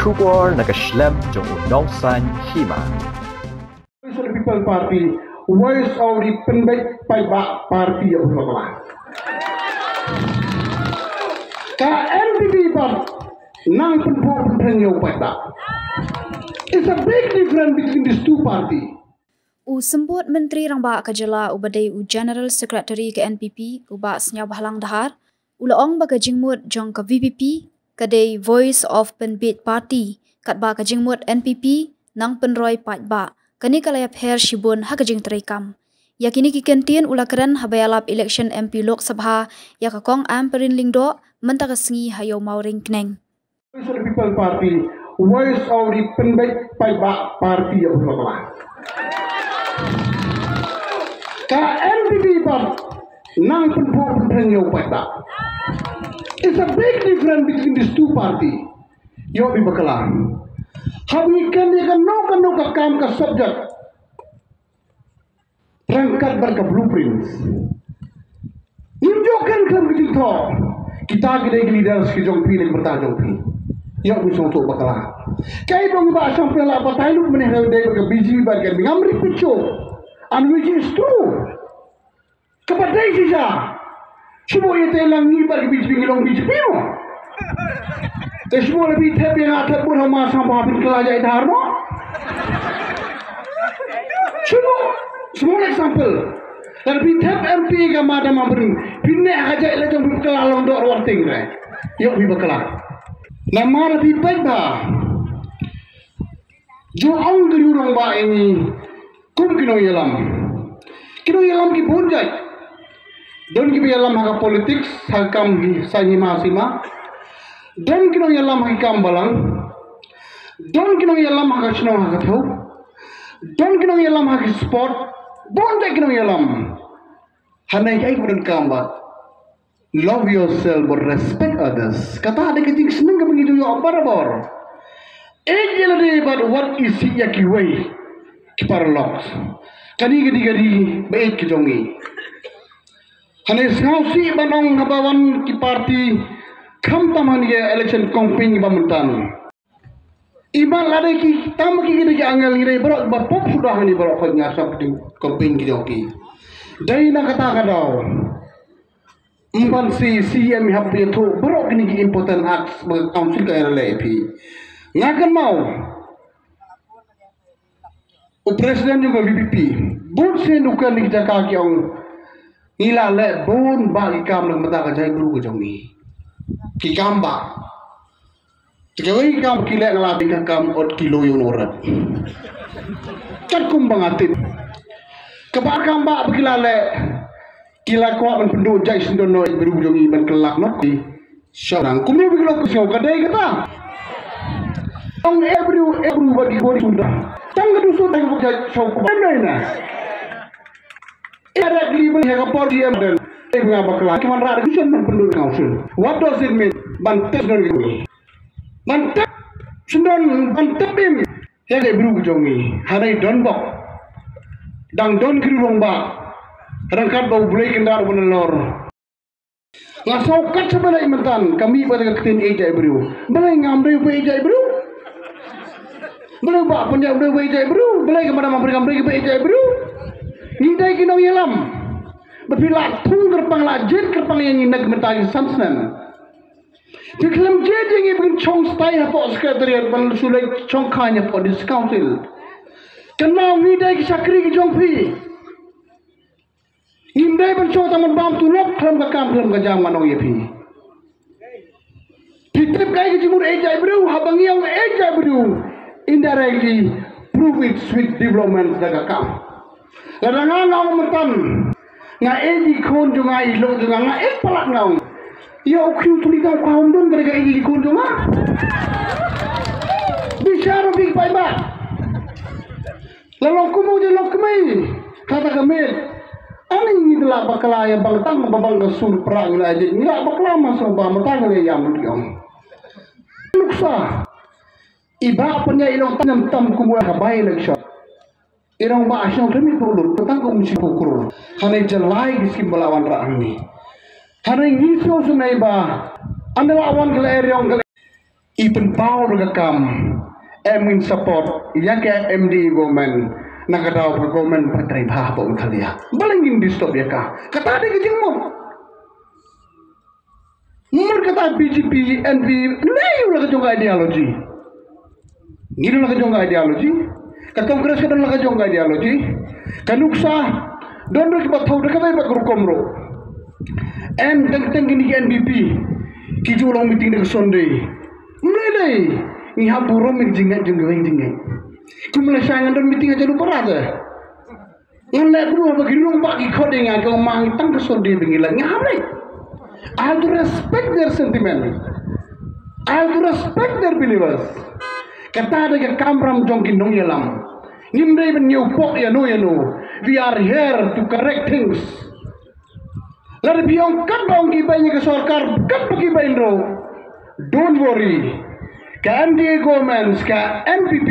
Kubor nakaslem jong unong san hima. Of the People Party, voice of the Penbaik Paiba Party of Bangla. Ka NPP ban nang penpo penyo Paiba. It's a big difference between these two parties. U sembut Menteri Rangba Kajala ubadai u General Secretary ke NPP uba senyap halang dahar u laong baga jingmut jong ke VPP kadai Voice of Penbit Party kat ba ka jingmut NPP nang penroy pat ba kani kalaya pher shibun ha ka jing terikam yakini ki kentien ula keren habayalap election MP Lok Sabha ya ka kong am perin lingdo mentaka sengi hayo mauring kneng Voice of the People Party, voice of the Penbaik Paiba Party of Bangla. Ka NPP ban nang penpo penyo Paiba. It's a big difference between these two parties. Yo bi bakalam. Hawi kan dia kan no kan no ka kam ka subject. Rangkat bar ka blueprints. Nimjo kan kan begitu. Kita gede leaders ki jong pi nek berta jong pi. Yo bi so to bakala. Kai bang ba sam pe la batai lu meneh de ka biji bar kan ngamri picho. And which is true. Kepada sisa. Semua yang telah ni bagi biji ngilong biji pino. Te semua lebih tep yang ada pun sama sama bin kelaja itu harmo. Semua example. Dan lebih tep MP ke madam abrin. Pinne aja ile jom bin kelalong dok warting re. Yuk bi bakala. Nama lebih baik dah. Jo ang gerurang ba ini. Kum kino yelam. Kino yelam ki bonjai. Don ki yelam haka politik hakam gi sanyi masima. Don kino yelam haki kam balang. Don kino yelam haka snow haka thau. Don kino yelam haki sport. Bonjai kino yelam. Hanai kai kudun kam ba. Love yourself but respect others. Kata ada ketik seneng ke begitu yo barabor. Ejel de but what is he yaki way? Kiparlox. Kani gadi gadi baik kijongi. Hane sausi banong ngabawan ki parti kam taman ye election campaign bamuntan. Iban lade ki tam ki gidi ki angel ngire bro ba pop sudah ni bro ko nya sap di campaign ki joki. Dai na kata kadau. Impan si CM hab dia tu bro kini ki important acts bag council ka LAP. Ngakan mau. O president juga VPP. Bun se nukan ni jaka ki ong ila le bun ba ki kam lang mata ka jai guru ko jong ni. Ki kam ba. Jika wei kam ki le ngala bi kam ot kilo yung orat. Kat kum bangatit. Kebar kam ba begila le kila ko man pendu jai sindon no beru jong ni ban kelak no di. Syarang kum ni begila ko sio kadai kata. Ong every every gori sunda. Tang du su tang buka show ko. What does it mean? Ban tes non gitu. Ban tes sindon ban tebim. Ya ke beru jong ni. Hanai don bok. Dang don kiri lomba. Rangkat bau bulai kendar benelor. Ngasau kat sebelah imentan kami pada ketin ejai beru. Belai ngamri pe ejai beru. Belai ba punya belai pe ejai beru. Belai ke mana mampir ngamri pe ejai beru. Ni dai kino yelam. Berpila tung kerpang la jet kerpang yang inag mentari samsnan. Diklam jet yang ibin chong stay hapo sekretariat ban sulai chong kanya po dis council. Kenal ni dai ki sakri ki jong pi. Indai ban chong taman bam tulok klam ka kam klam ka jam manong ye pi. Pitip kai ki jimur ejai bro habangi yang ejai bro. Indirectly prove it sweet development daga kam. Ladangan ngau mentan. Nga eji kon junga ilo junga nga ek palak ngau. Ya ukyu tuli kau kaum don gara eji kon junga. Bicara big pai ba. Lalu kumu je lok kemai. Kata kami. Ani ini telah bakal yang bangtang babang kesul perang lah aja. Nggak bakal masuk mentang le yang diom. Luksa. Iba punya ilong tanam tam kumu lagi shot. Irang ba asyong kami tulur tentang kau mesti pukul. Hanya jelai kiskim melawan rakyat ini. Hanya ngiso sunai ba. Anda lawan kele eriong kele. Ipen pau rekam emin support. Ya ke MD government. Nak kata government patrai bah pa uthalia balingin distop ya. Ka kata de kijing mo Mur kata BJP NP nei ulah kejong ideologi. Ngiri lah kejong ideologi Ka kongres kadang lah kejong ideologi Kanuksa Don rik bat thau dekat bat guru komro En teng gini NBP Kiju long meeting dekat Sunday. Mulai deh ni ha burung min jingat jeng geweng jingat kumla sangan dan meeting aja lupa rada yang lek bro bagi rong bagi kode yang kau mang tang kesun dia bingila ngapai I have to respect their sentiment. To respect their believers kata ada ke kamram jongkin dong yalam nimre ben new pok ya no ya no we are here to correct things Lalu biong kan dong kibanya ke sorkar kan bagi bayin Don't worry. KMDA government, ka NPP,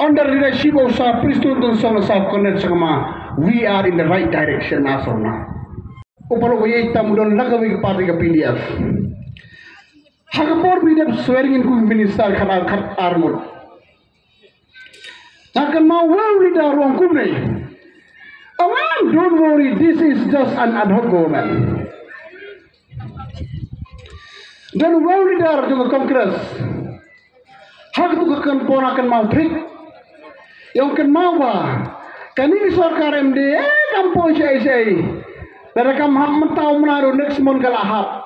under leadership of Sir Pristun dan Song South Connect Sagama, we are in the right direction now. Upalo ko yung tamu doon nagawi ka pati ka PDF. Hagapor PDF swearing in minister ka kat armor. Nakan mau well leader ruang kumne. Oh man, don't worry, this is just an ad hoc government. Dan well leader juga kongres. Hak tu kan pun akan mau trik. Yang kan mau bah. Kan ini sarkar MD eh kampung saya. Dan kam menaruh next month kalahap.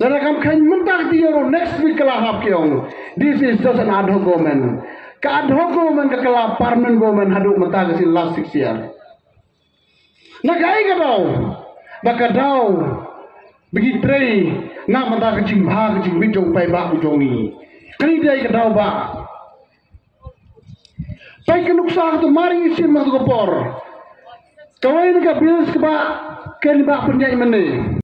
Dan kam kan mentak dia next week kalahap kiong. This is just an ad hoc government. Ka ad hoc government ke kelah permanent government haduk mentak ke last six year. Nagai ka daw. Baka daw. Bagi tray nak mata kecing bah kecing bijong pai ba ujong ni. Kali dia ke dau ba. Pai ke nuksa tu mari isin mah tu kopor. Kawai ni ka bilis ke ba ke ni ba punya imene.